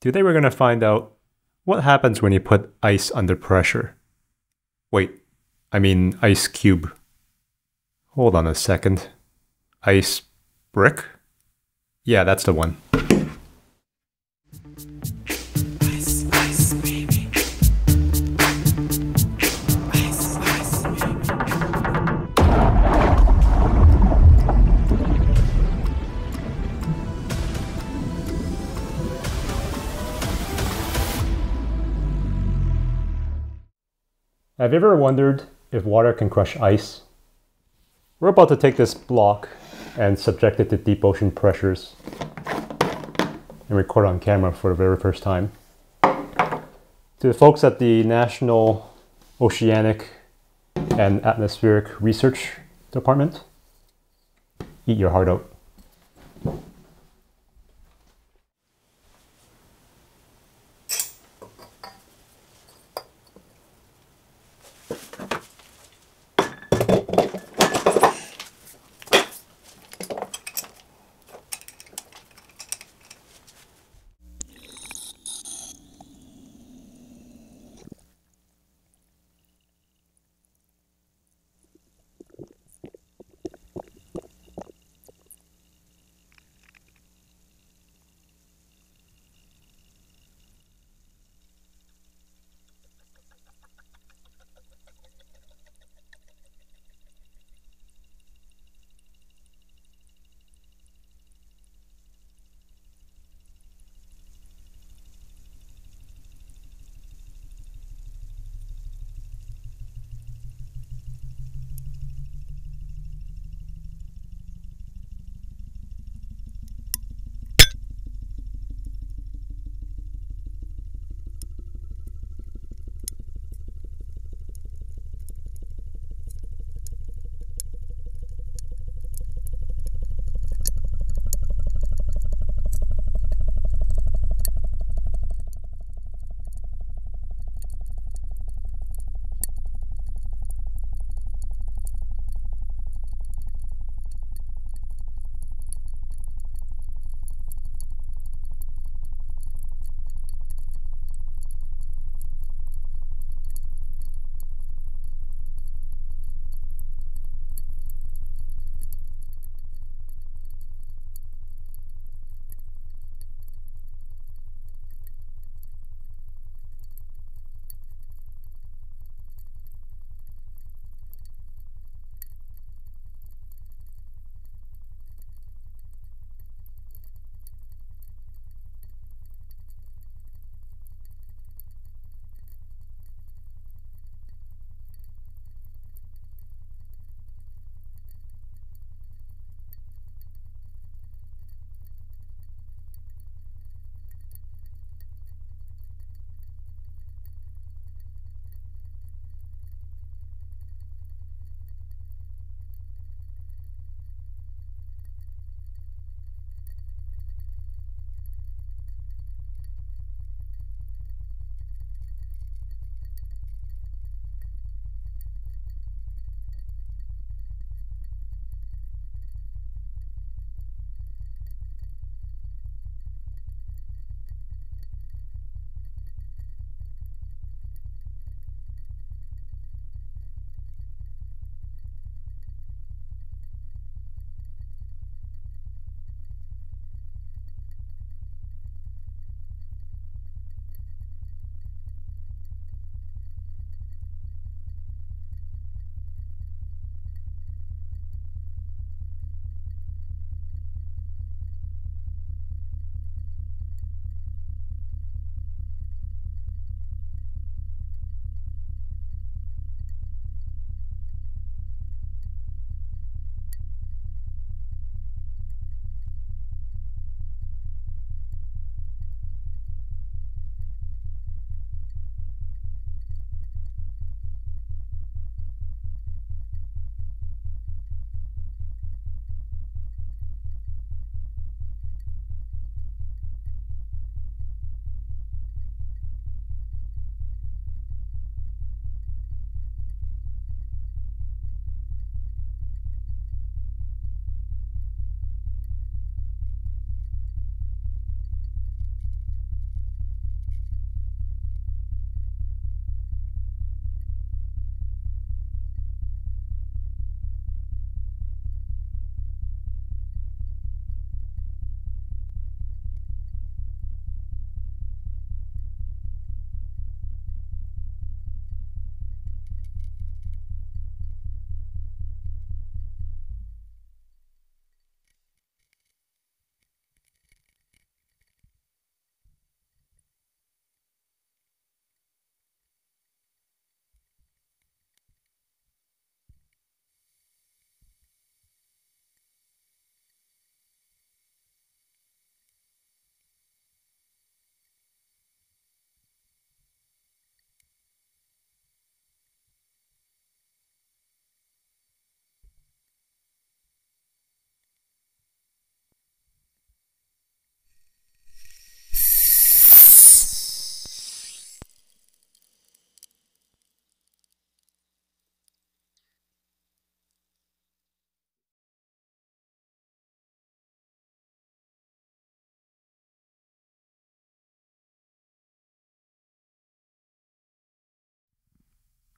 Today we're going to find out what happens when you put ice under pressure. Wait, I mean ice cube. Hold on a second. Ice brick? Yeah, that's the one. Have you ever wondered if water can crush ice? We're about to take this block and subject it to deep ocean pressures and record on camera for the very first time. To the folks at the National Oceanic and Atmospheric Research Department, eat your heart out.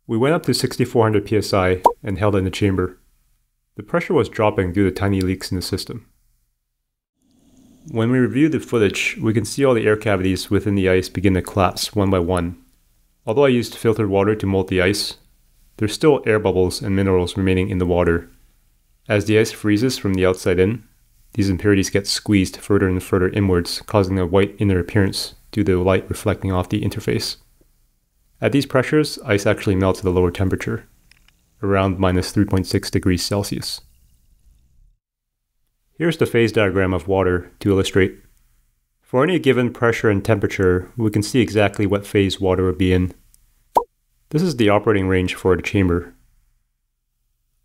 We went up to 6400 psi and held it in the chamber. The pressure was dropping due to tiny leaks in the system. When we review the footage, we can see all the air cavities within the ice begin to collapse one by one. Although I used filtered water to mold the ice, there's still air bubbles and minerals remaining in the water. As the ice freezes from the outside in, these impurities get squeezed further and further inwards, causing a white inner appearance due to the light reflecting off the interface. At these pressures, ice actually melts at a lower temperature, around minus 3.6 degrees Celsius. Here's the phase diagram of water to illustrate. For any given pressure and temperature, we can see exactly what phase water would be in. This is the operating range for the chamber.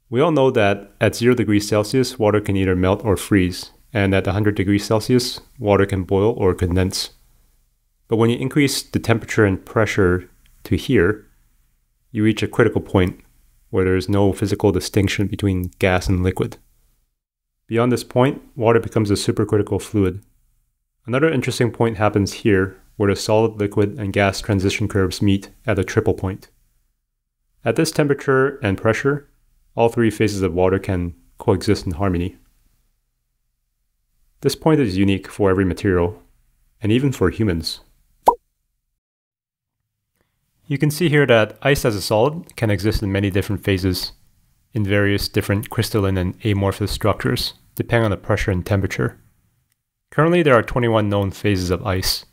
We all know that at 0 degrees Celsius, water can either melt or freeze, and at 100 degrees Celsius, water can boil or condense. But when you increase the temperature and pressure to here, you reach a critical point where there is no physical distinction between gas and liquid. Beyond this point, water becomes a supercritical fluid. Another interesting point happens here where the solid, liquid, and gas transition curves meet at a triple point. At this temperature and pressure, all three phases of water can coexist in harmony. This point is unique for every material, and even for humans. You can see here that ice as a solid can exist in many different phases, in various different crystalline and amorphous structures, depending on the pressure and temperature. Currently, there are 21 known phases of ice.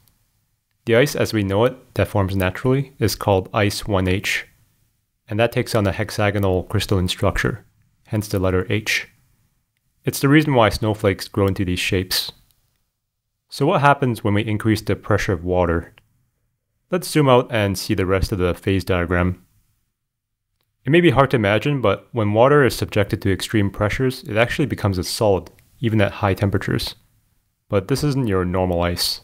The ice as we know it, that forms naturally, is called ice 1H, and that takes on a hexagonal crystalline structure, hence the letter H. It's the reason why snowflakes grow into these shapes. So what happens when we increase the pressure of water Let's zoom out and see the rest of the phase diagram. It may be hard to imagine, but when water is subjected to extreme pressures, it actually becomes a solid, even at high temperatures. But this isn't your normal ice.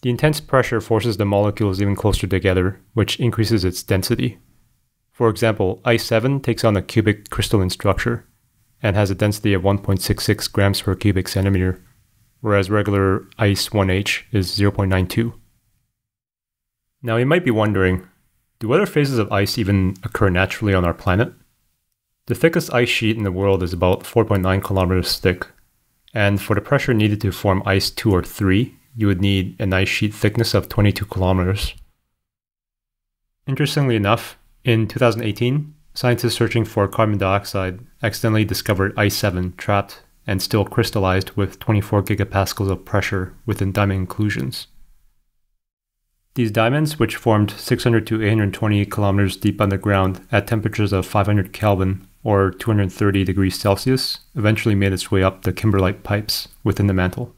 The intense pressure forces the molecules even closer together, which increases its density. For example, ice 7 takes on a cubic crystalline structure and has a density of 1.66 grams per cubic centimeter, whereas regular ice 1H is 0.92. Now you might be wondering, do other phases of ice even occur naturally on our planet? The thickest ice sheet in the world is about 4.9 kilometers thick, and for the pressure needed to form ice 2 or 3, you would need an ice sheet thickness of 22 kilometers. Interestingly enough, in 2018, scientists searching for carbon dioxide accidentally discovered ice 7 trapped and still crystallized with 24 gigapascals of pressure within diamond inclusions. These diamonds, which formed 600 to 820 kilometers deep underground at temperatures of 500 Kelvin or 230 degrees Celsius, eventually made its way up the kimberlite pipes within the mantle.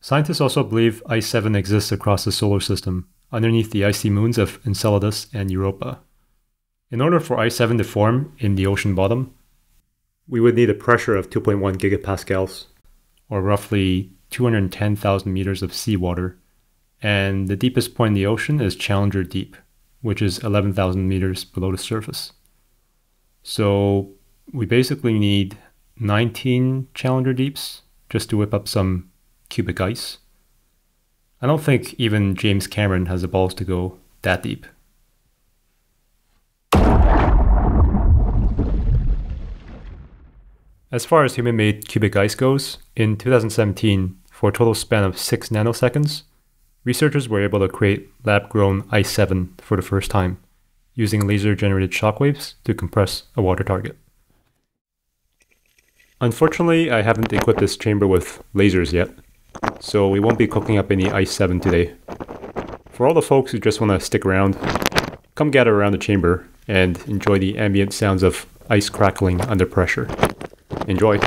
Scientists also believe Ice 7 exists across the solar system, underneath the icy moons of Enceladus and Europa. In order for Ice 7 to form in the ocean bottom, we would need a pressure of 2.1 gigapascals, or roughly 210,000 meters of seawater and the deepest point in the ocean is Challenger Deep, which is 11,000 meters below the surface. So we basically need 19 Challenger Deeps just to whip up some cubic ice. I don't think even James Cameron has the balls to go that deep. As far as human made cubic ice goes, in 2017, for a total span of 6 nanoseconds, researchers were able to create lab-grown Ice 7 for the first time, using laser-generated shockwaves to compress a water target. Unfortunately, I haven't equipped this chamber with lasers yet, so we won't be cooking up any Ice 7 today. For all the folks who just want to stick around, come gather around the chamber and enjoy the ambient sounds of ice crackling under pressure. Enjoy!